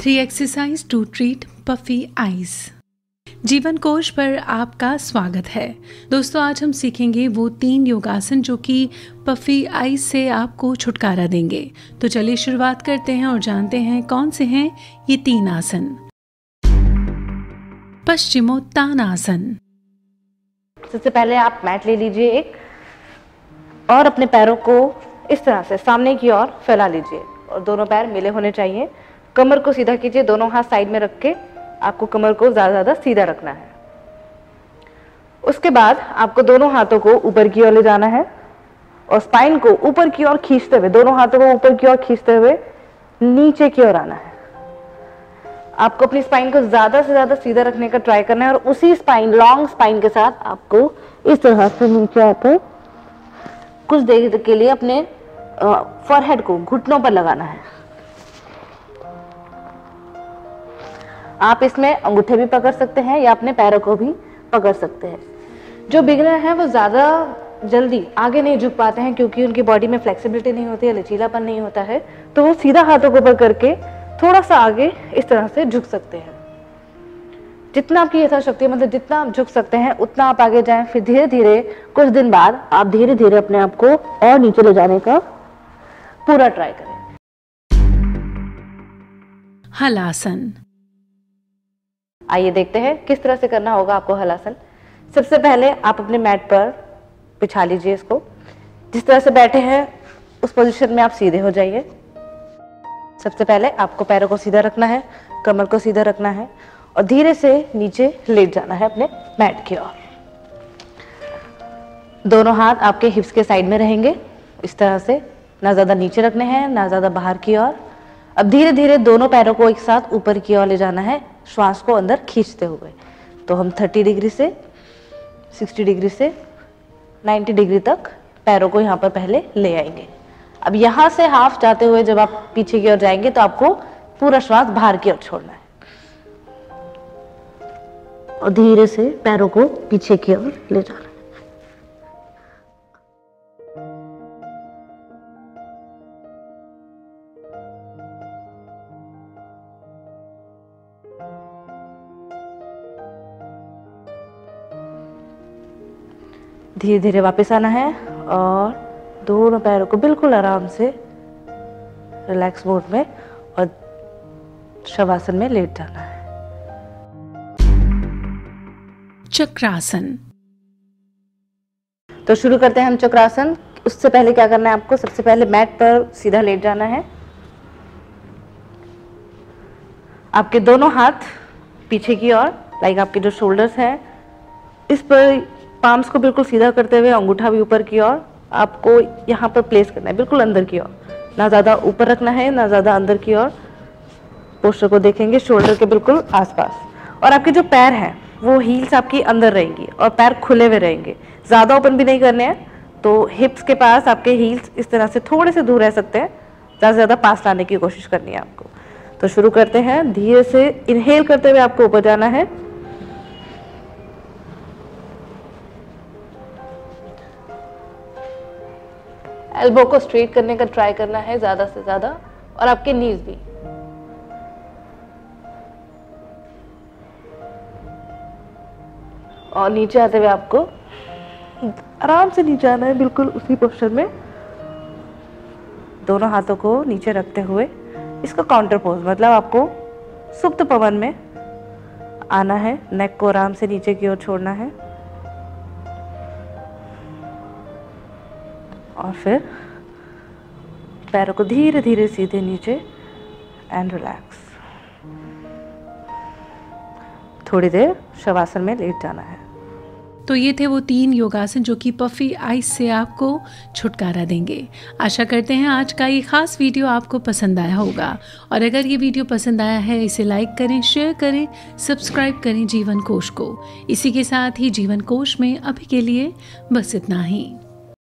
Three exercise to treat puffy eyes Jeevan Kosh पर आपका स्वागत है। दोस्तों, आज हम सीखेंगे वो तीन योगासन जो कि पफी आइज़ से आपको छुटकारा देंगे। तो चलिए शुरुआत करते हैं और जानते हैं कौन से हैं ये तीन आसन। पश्चिमोत्तान आसन सबसे पहले आप मैट ले लीजिए एक और अपने पैरों को इस तरह से सामने की ओर फैला लीजिए और दोनों पैर मिले होने चाहिए। कमर को सीधा कीजिए, दोनों हाथ साइड में रख के आपको कमर को ज़्यादा ज़्यादा सीधा रखना है। उसके बाद आपको दोनों हाथों को ऊपर की ओर ले जाना है और स्पाइन को ऊपर की ओर खींचते हुए, दोनों हाथों को ऊपर की ओर खींचते हुए नीचे की ओर आना है। आपको अपनी स्पाइन को ज़्यादा से ज़्यादा सीधा रखने का ट्राई करना है और उसी स्पाइन लॉन्ग स्पाइन के साथ आपको इस तरह से नीचे आकर कुछ देर के लिए अपने फॉरहेड को घुटनों पर लगाना है। आप इसमें अंगूठे भी पकड़ सकते हैं या अपने पैरों को भी पकड़ सकते हैं। जो बिगनर हैं, वो ज़्यादा जल्दी आगे नहीं झुक पाते हैं, क्योंकि उनकी बॉडी में फ्लेक्सिबिलिटी नहीं होती है, लचीलापन नहीं होता है तो वो सीधा हाथों को ऊपर करके थोड़ा सा आगे इस तरह से झुक सकते हैं। जितना आपकी यथाशक्ति है मतलब जितना आप झुक सकते हैं, उतना आप आगे जाएँ, फिर धीरे धीरे कुछ दिन बाद आप धीरे धीरे अपने आप को और नीचे ले जाने का पूरा ट्राई करें। हलासन। आइए देखते हैं किस तरह से करना होगा आपको हलासन सबसे पहले आप अपने मैट पर बिछा लीजिए इसको। जिस तरह से बैठे हैं, उस पोजीशन में आप सीधे हो जाइए। सबसे पहले आपको पैरों को सीधा रखना है, कमर को सीधा रखना है और धीरे से नीचे लेट जाना है अपने मैट की ओर। दोनों हाथ आपके हिप्स के साइड में रहेंगे। इस तरह से ना ज़्यादा नीचे रखने हैं, ना ज़्यादा बाहर की ओर। अब धीरे धीरे दोनों पैरों को एक साथ ऊपर की ओर ले जाना है, श्वास को अंदर खींचते हुए। तो हम 30 डिग्री से 60 डिग्री से 90 डिग्री तक पैरों को यहाँ पर पहले ले आएँगे। अब यहाँ से हाफ़ जाते हुए जब आप पीछे की ओर जाएँगे तो आपको पूरा श्वास बाहर की ओर छोड़ना है। और धीरे से पैरों को पीछे की ओर ले जाना धीरे धीरे वापस आना है और दोनों पैरों को बिल्कुल आराम से रिलैक्स मोड में और शवासन में लेट जाना है। चक्रासन। तो शुरू करते हैं हम चक्रासन। उससे पहले क्या करना है आपको? सबसे पहले मैट पर सीधा लेट जाना है। आपके दोनों हाथ पीछे की ओर लाइक आपके जो शोल्डर्स हैं इस पर पाम्स को बिल्कुल सीधा करते हुए अंगूठा भी ऊपर की ओर आपको यहाँ पर प्लेस करना है, बिल्कुल अंदर की ओर। ना ज़्यादा ऊपर रखना है, ना ज़्यादा अंदर की ओर। पोस्टर को देखेंगे शोल्डर के बिल्कुल आसपास। और आपके जो पैर हैं, वो हील्स आपकी अंदर रहेंगी और पैर खुले हुए रहेंगे। ज़्यादा ओपन भी नहीं करने हैं तो हिप्स के पास आपके हील्स इस तरह से थोड़े से दूर रह सकते हैं। ज़्यादा से ज़्यादा पास लाने की कोशिश करनी है आपको। तो शुरू करते हैं, धीरे से इनहेल करते हुए आपको ऊपर जाना है। एल्बो को स्ट्रेट करने का ट्राई करना है ज़्यादा से ज़्यादा, और आपके नीज भी। और नीचे आते हुए आपको आराम से नीचे आना है, बिल्कुल उसी पोस्टर में। दोनों हाथों को नीचे रखते हुए इसका काउंटर पोज मतलब आपको सुप्त पवन में आना है नेक को आराम से नीचे की ओर छोड़ना है। और फिर पैरों को धीरे धीरे सीधे नीचे एंड रिलैक्स थोड़ी देर शवासन में लेट जाना है। तो ये थे वो तीन योगासन जो कि पफी आइस से आपको छुटकारा देंगे। आशा करते हैं आज का ये खास वीडियो आपको पसंद आया होगा। और अगर ये वीडियो पसंद आया है, इसे लाइक करें शेयर करें सब्सक्राइब करें जीवन कोश को। इसी के साथ ही जीवन कोश में अभी के लिए बस इतना ही।